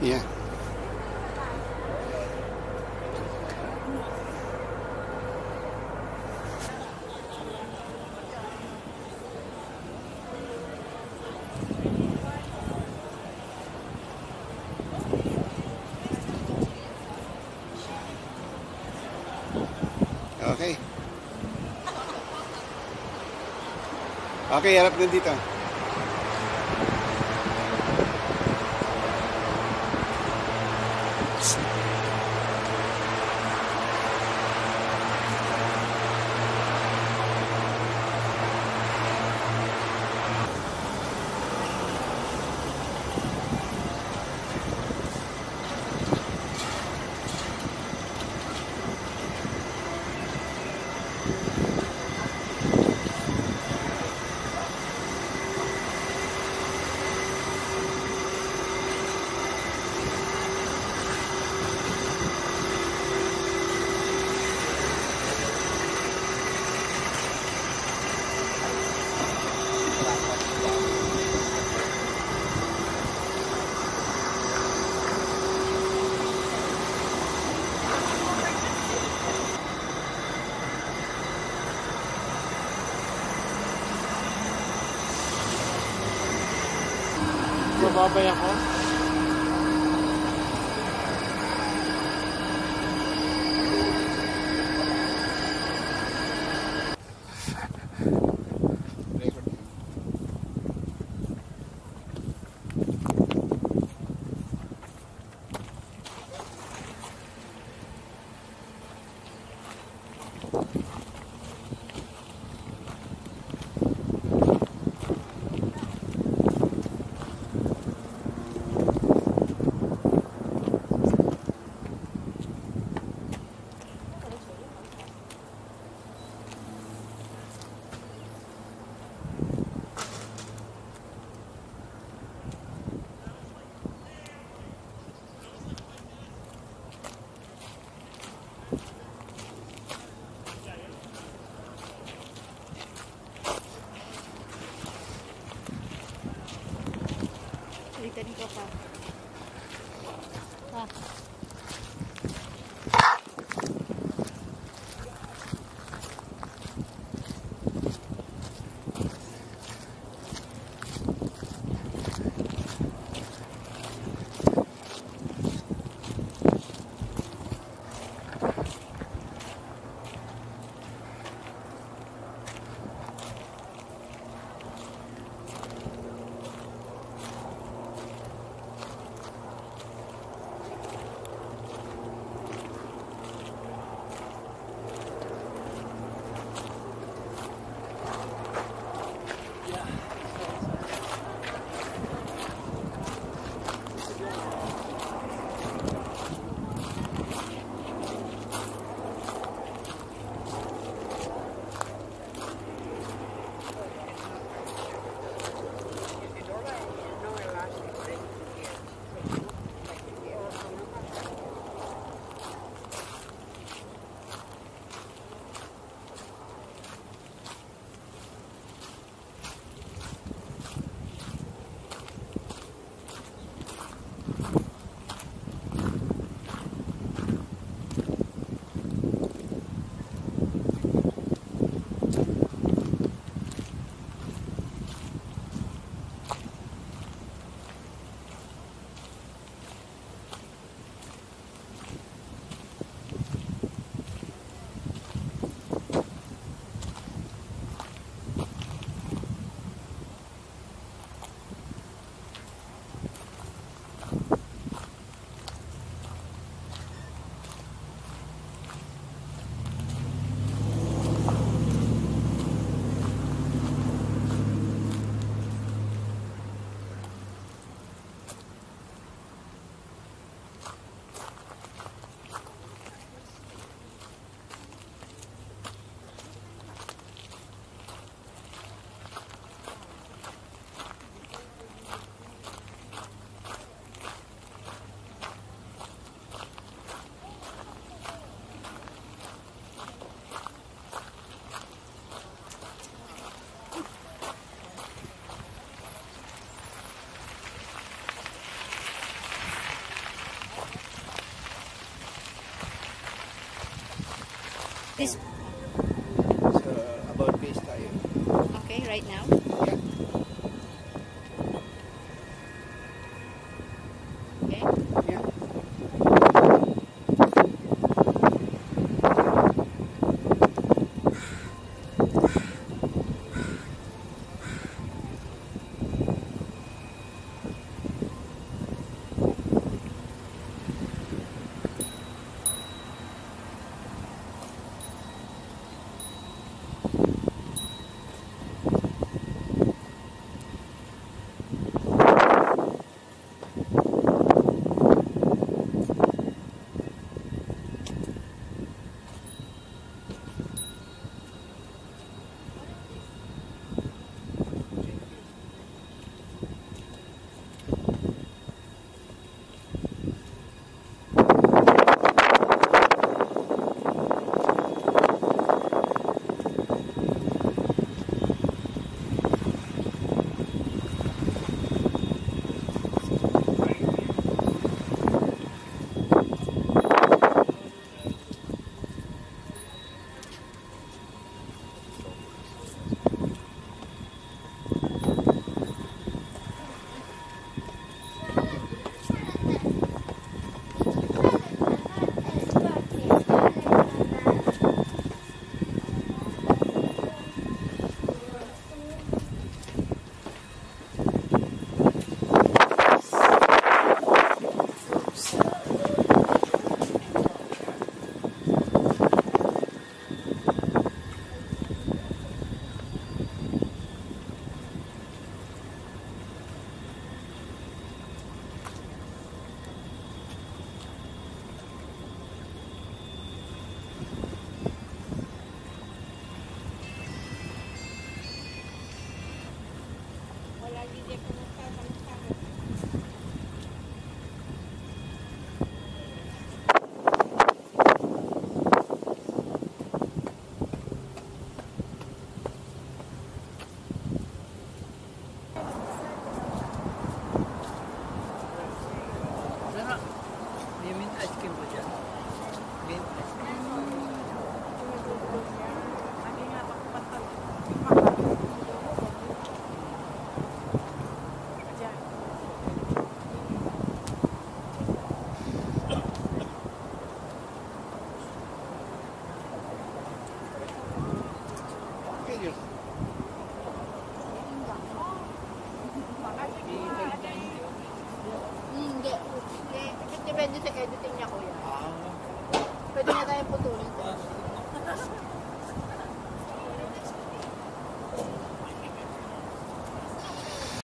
Yeah. Okay. Okay, harap na dito. Johnson. Mababay ako. This, So, about face tayo. okay, right now?